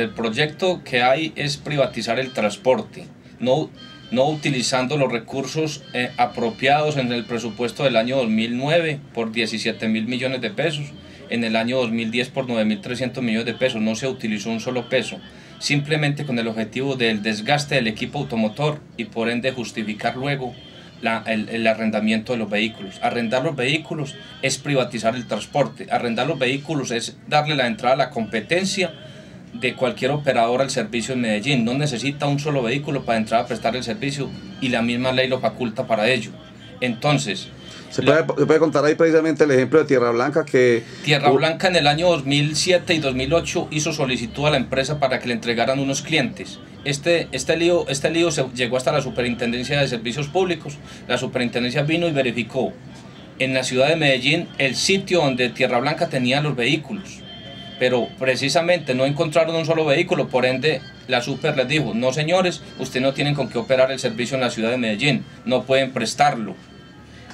el proyecto que hay es privatizar el transporte, no, no utilizando los recursos eh, apropiados en el presupuesto del año 2009 por 17 mil millones de pesos, en el año 2010 por 9.300 millones de pesos, no se utilizó un solo peso, simplemente con el objetivo del desgaste del equipo automotor y por ende justificar luego el, arrendamiento de los vehículos. Arrendar los vehículos es privatizar el transporte. Arrendar los vehículos es darle la entrada a la competencia de cualquier operador al servicio en Medellín. No necesita un solo vehículo para entrar a prestar el servicio y la misma ley lo faculta para ello. Entonces, ¿Se puede, contar ahí precisamente el ejemplo de Tierra Blanca que... Tierra Blanca en el año 2007 y 2008 hizo solicitud a la empresa para que le entregaran unos clientes. Este, este, lío, este lío se llegó hasta la Superintendencia de Servicios Públicos. La Superintendencia vino y verificó en la ciudad de Medellín el sitio donde Tierra Blanca tenía los vehículos. Pero precisamente no encontraron un solo vehículo, por ende la Super les dijo, no señores, ustedes no tienen con qué operar el servicio en la ciudad de Medellín, no pueden prestarlo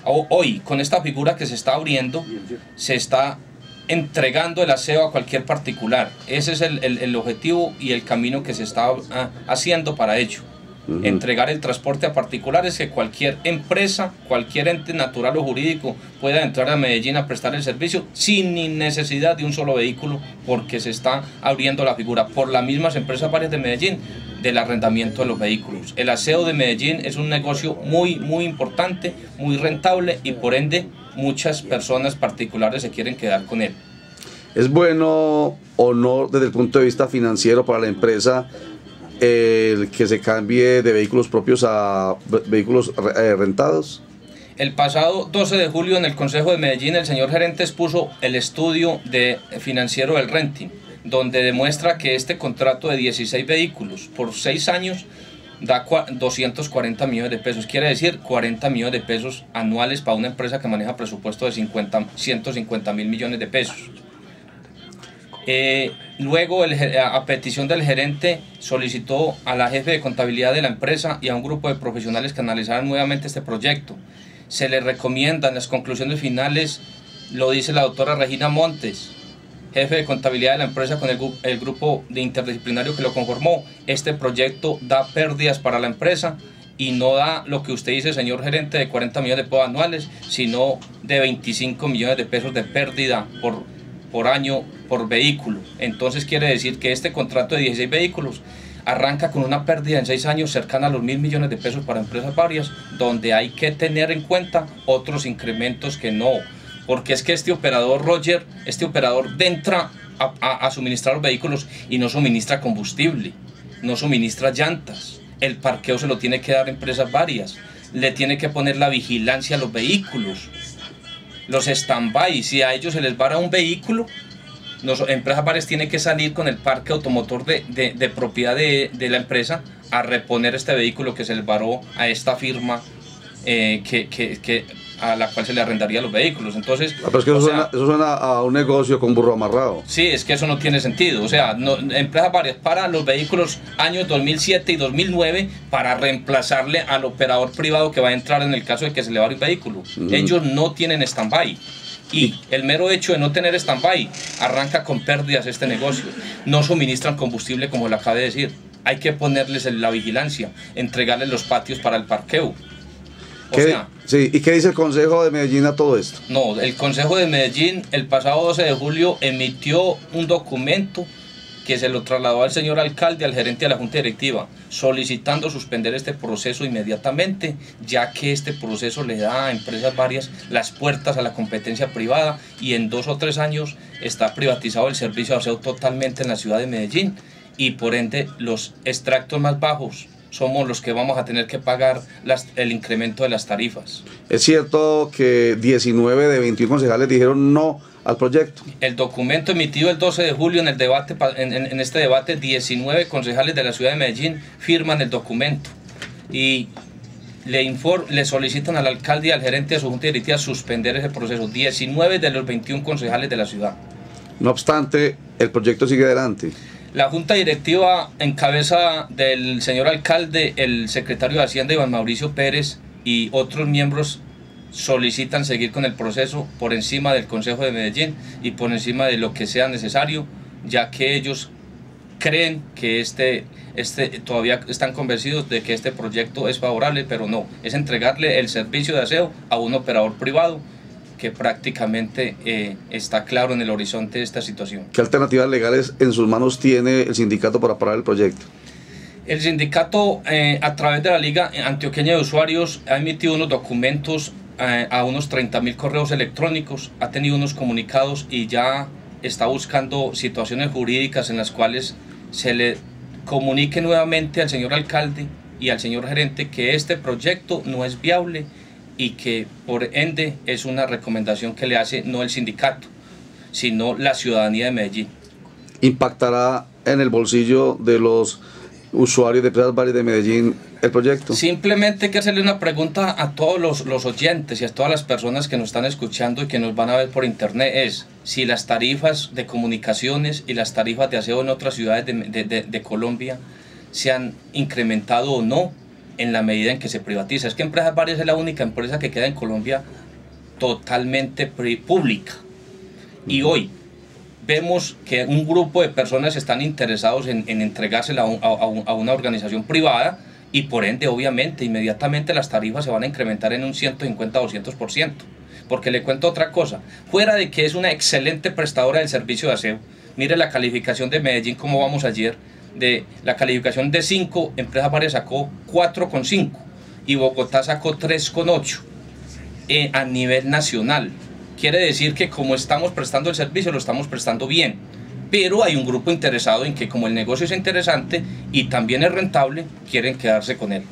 hoy con esta figura que se está abriendo, se está entregando el aseo a cualquier particular. Ese es el, objetivo y el camino que se está ah, haciendo para ello. Entregar el transporte a particulares que cualquier empresa, cualquier ente natural o jurídico pueda entrar a Medellín a prestar el servicio sin necesidad de un solo vehículo porque se está abriendo la figura por las mismas empresas varias de Medellín del arrendamiento de los vehículos. El aseo de Medellín es un negocio muy, muy importante, muy rentable y por ende muchas personas particulares se quieren quedar con él. ¿Es bueno o no desde el punto de vista financiero para la empresa el que se cambie de vehículos propios a vehículos eh, rentados? El pasado 12 de julio en el Consejo de Medellín el señor gerente expuso el estudio de financiero del renting donde demuestra que este contrato de 16 vehículos por 6 años da 240 millones de pesos. Quiere decir 40 millones de pesos anuales para una empresa que maneja presupuesto de 50, 150 mil millones de pesos. Eh, luego, a petición del gerente, solicitó a la jefe de contabilidad de la empresa y a un grupo de profesionales que analizaran nuevamente este proyecto. Se le recomiendan las conclusiones finales, lo dice la doctora Regina Montes, jefe de contabilidad de la empresa con el, grupo de interdisciplinario que lo conformó. Este proyecto da pérdidas para la empresa y no da lo que usted dice, señor gerente, de 40 millones de pesos anuales, sino de 25 millones de pesos de pérdida por, por año por vehículo. Entonces quiere decir que este contrato de 16 vehículos arranca con una pérdida en 6 años cercana a los mil millones de pesos para empresas varias, donde hay que tener en cuenta otros incrementos que no. Porque es que este operador Roger, este operador entra a, suministrar los vehículos y no suministra combustible, no suministra llantas, el parqueo se lo tiene que dar a empresas varias, le tiene que poner la vigilancia a los vehículos, los stand-by, si a ellos se les vara un vehículo, las empresas varias tienen que salir con el parque automotor de, propiedad de, la empresa a reponer este vehículo que se les varó a esta firma eh, que, que a la cual se le arrendaría los vehículos. Entonces, ah, pero es que eso, suena, a un negocio con burro amarrado. Sí, es que eso no tiene sentido. O sea, no, empresas varias para los vehículos años 2007 y 2009 para reemplazarle al operador privado que va a entrar en el caso de que se le vaya un vehículo. Ellos no tienen stand-by. Y el mero hecho de no tener stand-by arranca con pérdidas este negocio. No suministran combustible, como le acabé de decir. Hay que ponerles la vigilancia, entregarles los patios para el parqueo sí, ¿Y qué dice el Consejo de Medellín a todo esto? No, el Consejo de Medellín el pasado 12 de julio emitió un documento que se lo trasladó al señor alcalde, al gerente de la Junta Directiva, solicitando suspender este proceso inmediatamente, ya que este proceso le da a empresas varias las puertas a la competencia privada y en dos o tres años está privatizado el servicio de aseo totalmente en la ciudad de Medellín y por ende los extractos más bajos somos los que vamos a tener que pagar las, el incremento de las tarifas. Es cierto que 19 de 21 concejales dijeron no al proyecto. El documento emitido el 12 de julio en, el debate, en, este debate, 19 concejales de la ciudad de Medellín firman el documento y le, le solicitan al alcalde y al gerente de su junta directiva suspender ese proceso. 19 de los 21 concejales de la ciudad. No obstante, el proyecto sigue adelante. La junta directiva en cabeza del señor alcalde, el secretario de Hacienda Iván Mauricio Pérez y otros miembros solicitan seguir con el proceso por encima del Consejo de Medellín y por encima de lo que sea necesario, ya que ellos creen que este, este, todavía están convencidos de que este proyecto es favorable, pero no, es entregarle el servicio de aseo a un operador privado que prácticamente eh, está claro en el horizonte de esta situación. ¿Qué alternativas legales en sus manos tiene el sindicato para parar el proyecto? El sindicato, eh, a través de la Liga Antioqueña de Usuarios, ha emitido unos documentos eh, a unos 30 mil correos electrónicos, ha tenido unos comunicados y ya está buscando situaciones jurídicas en las cuales se le comunique nuevamente al señor alcalde y al señor gerente que este proyecto no es viable y que por ende es una recomendación que le hace no el sindicato, sino la ciudadanía de Medellín. ¿Impactará en el bolsillo de los usuarios de Empresas Varias de Medellín el proyecto? Simplemente hay que hacerle una pregunta a todos los, los, oyentes y a todas las personas que nos están escuchando y que nos van a ver por internet es si las tarifas de comunicaciones y las tarifas de aseo en otras ciudades de, de, de Colombia se han incrementado o no en la medida en que se privatiza. Es que Empresas Varias es la única empresa que queda en Colombia totalmente pública. Y hoy vemos que un grupo de personas están interesados en, en entregársela a, a, una organización privada y por ende, obviamente, inmediatamente las tarifas se van a incrementar en un 150 o 200%. Porque le cuento otra cosa, fuera de que es una excelente prestadora del servicio de aseo, mire la calificación de Medellín, como vamos ayer, de la calificación de 5, Empresa Varias sacó 4,5 y Bogotá sacó 3,8 eh, a nivel nacional. Quiere decir que como estamos prestando el servicio, lo estamos prestando bien. Pero hay un grupo interesado en que como el negocio es interesante y también es rentable, quieren quedarse con él.